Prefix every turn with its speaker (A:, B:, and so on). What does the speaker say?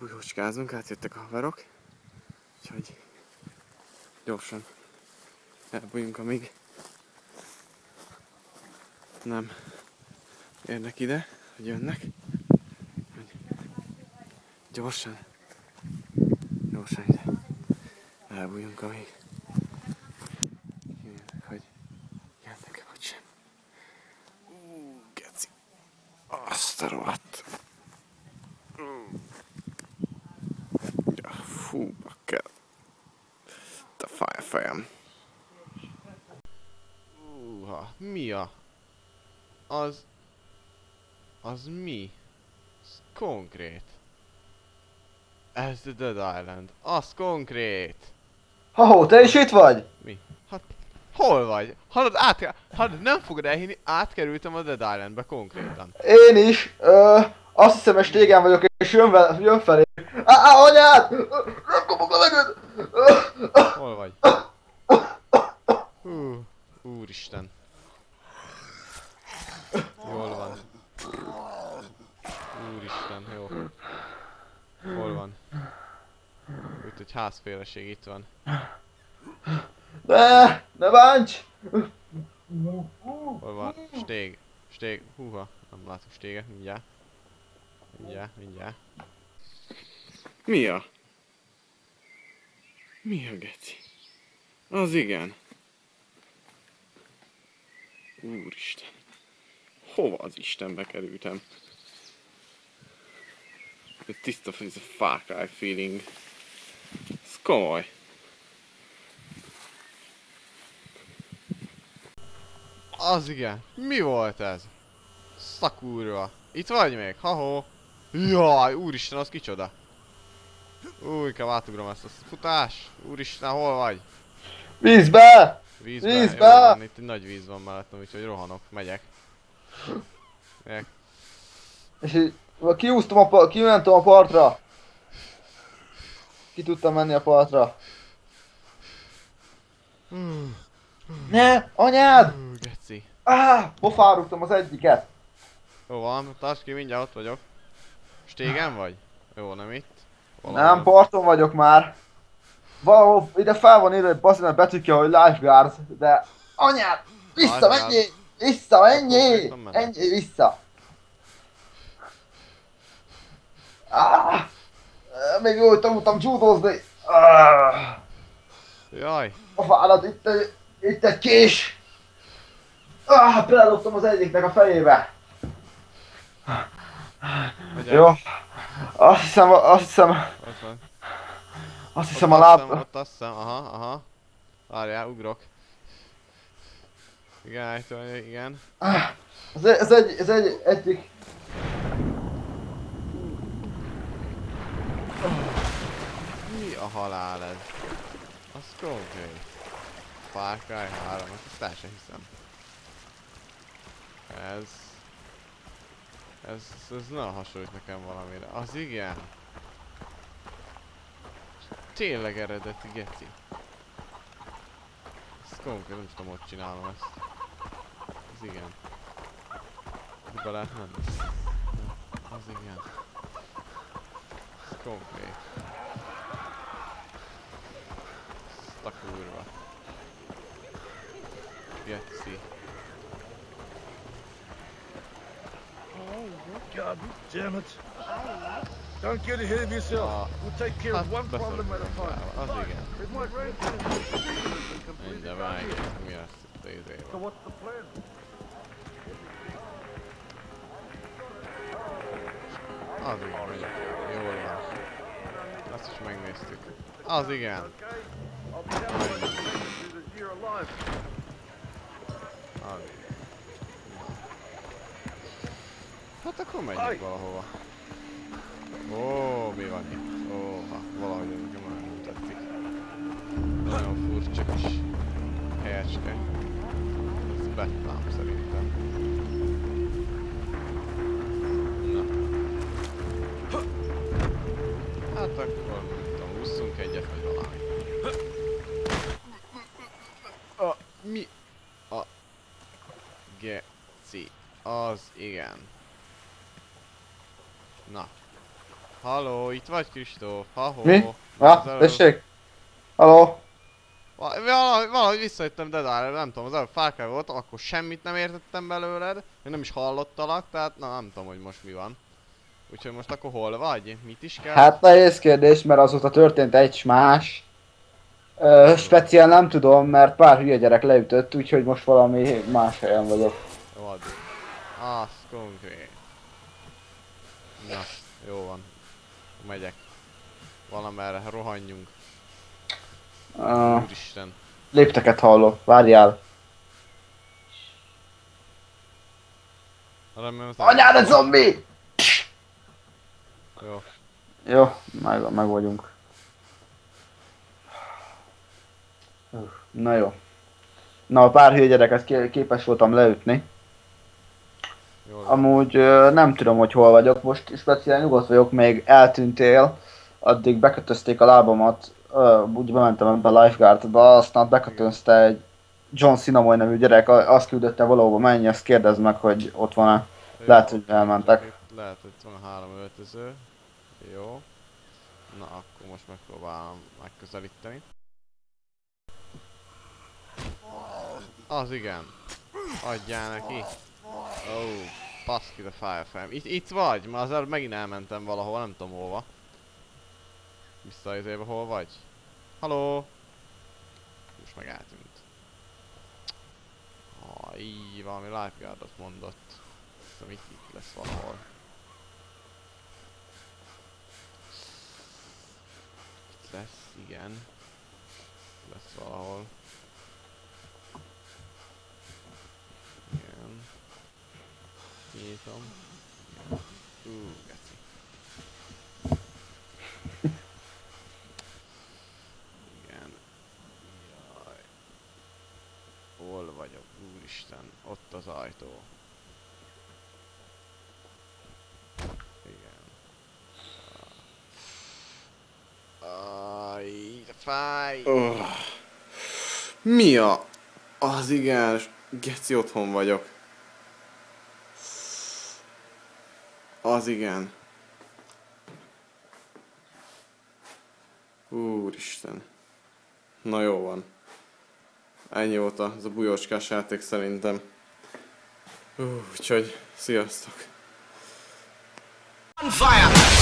A: bujócskázunk, átjöttek a haverok. Úgyhogy gyorsan elbújjunk, amíg nem érnek ide, hogy jönnek. Gyorsan, gyorsan ide elbújjunk, amíg jönnek, hogy jönnek-e vagy sem. Ú, geci. Azt a rohadt. Ja, fú, bakker. Te fáj a fejem.
B: Uha, mi a... Az... Az mi? Ez konkrét. Ez the Dead Island. Az konkrét.
C: Ha, te is itt vagy?
B: Mi? Hát... Hol vagy? Hallod, át... Hallod, nem fogod elhinni, átkerültem a Dead Islandbe konkrétan.
C: Én is. Ö, azt hiszem, hogy stégen vagyok, és jön, vel, jön felé. Á, á, anyád! Nem kapok levegőt!
B: Hol vagy? Hú, úristen. Jól van. Úristen, jó. Hol van? Úgy, hogy házféleség itt van.
C: Ne, ne bánts!
B: Hol van? Stég. Stég. Húha, nem látok stéget, mindjárt. Mindjárt, mindjárt.
A: Mi a? Mi a geci? Az igen. Úristen. Hova az Istenbe kerültem? Ez tiszta ez a Far Cry feeling. Ez komoly.
B: Az igen. Mi volt ez? Szakúrva. Itt vagy még? Ha-ho. Jaj, úristen, az kicsoda? Új, inkább átugrom ezt a futás. Úristen, hol vagy?
C: Vízbe!
B: Vízbe?
C: Vízbe!
B: Jó, van, itt egy nagy víz van mellettem, úgyhogy rohanok, megyek. Megyek.
C: És kiúztam a, pa- kimentem a partra. Ki tudtam menni a partra. Ne, anyád!
B: Hú, geci.
C: Á, pofárugtam az egyiket.
B: Jó van, tarts ki, mindjárt ott vagyok. Stégen vagy? Jó, nem itt?
C: Nem, parton vagyok már. Valahol ide fel van írva, hogy basszik, mert betűkje, hogy lifeguard, de anyád, vissza, menjél! Vissza,
B: mennek.
C: Menjél vissza! Ah, még jó, hogy tanultam judozni. Ah,
B: Jaj,
C: a fáradt, itt, egy- itt egy kés. Ah, beledobtam az egyiknek a fejébe.
B: megyek.
C: Jó. Azt hiszem, azt hiszem,
B: Ott van.
C: azt hiszem a
B: Ott
C: láb...
B: azt hiszem, Ott azt hiszem, aha, aha. Várjál, ugrok. Igen, van, igen.
C: Ez, ez egy, ez egy, egyik...
B: Mi a halál ez? Az konkrét. Far Cry 3, ezt el sem hiszem. Ez... Ez, ez nagyon hasonlít nekem valamire. Az igen. Tényleg eredeti geci. Ez konkrét, nem tudom, hogy csinálom ezt. Ez igen. Lehet menni? Az igen. Ez konkrét. Azt a kurva. Geci.
D: God damn it. Don't get ahead of yourself.
B: Ah,
D: We'll take care of one problem at a time.
B: rá, Az igen.
D: It might rain
B: Mindjárt megnézem, mi lesz itt a izével.
D: So what's the plan?
B: Az igen, megyek. Jól van. Azt is megnéztük. Az igen.
D: Okay? I'll
B: Hát akkor
D: Aj!
B: menjünk valahova. Ó, mi van itt? Ó, ha, valahogy nekem nem tetszik. Nagyon furcsa kis helyecske. Ez Betnám szerintem. Na. Hát akkor, nem tudom, ússzunk egyet, vagy valami. A, mi? A... Geci. Az igen. Na. Halló, itt vagy Kristóf? Ha-ho.
C: Mi?
B: Előbb-
C: tessék? Haló?
B: Va- Valahogy, valahogy visszajöttem Dedára, nem tudom, az előbb Far volt, akkor semmit nem értettem belőled, én nem is hallottalak, tehát na, nem tudom, hogy most mi van. Úgyhogy most akkor hol vagy? Mit is kell?
C: Hát nehéz kérdés, mert azóta történt egy s más. Ö, speciál nem tudom, mert pár hülye gyerek leütött, úgyhogy most valami más helyen vagyok.
B: Jó, addig. Az konkrét. Na, jó van. Megyek. Valamerre, rohanjunk.
C: Uh,
B: Úristen.
C: lépteket hallok, várjál.
B: Remélem,
C: Anyád, a zombi!
B: Jó.
C: Jó, meg, meg vagyunk. Uff, Na jó. Na, pár hülye gyereket ké- képes voltam leütni.
B: Jó. van.
C: Amúgy nem tudom, hogy hol vagyok, most speciál nyugodt vagyok, még eltűntél, addig bekötözték a lábamat, úgy bementem ebbe a lifeguardba, aztán bekötözte egy John Cinnamon nevű gyerek, azt küldötte valahova, menj, ezt kérdezd meg, hogy ott van-e. Lehet, hogy elmentek.
B: Lehet, hogy itt van három öltöző. Jó. Na, akkor most megpróbálom megközelíteni. Az igen. Adjál neki. Oh, baszki a Fireframe. Itt, itt vagy? Már az előbb megint elmentem valahova, nem tudom hova. Visszaizébe hol vagy? Haló? Most meg eltűnt. Ah, valami lifeguardot mondott. Tudom, itt, itt lesz valahol. Itt lesz, igen. Lesz valahol. Igen. Kinyitom. Ú, geci. Igen. Jaj. Hol vagyok? Úristen, ott az ajtó. Igen. Aj, fáj. Oh. Mi a... Az igen, geci otthon vagyok. Az igen. Úristen. Na jó van. Ennyi volt a- ez a bujócskás játék szerintem. Úgyhogy, sziasztok.
E: fire.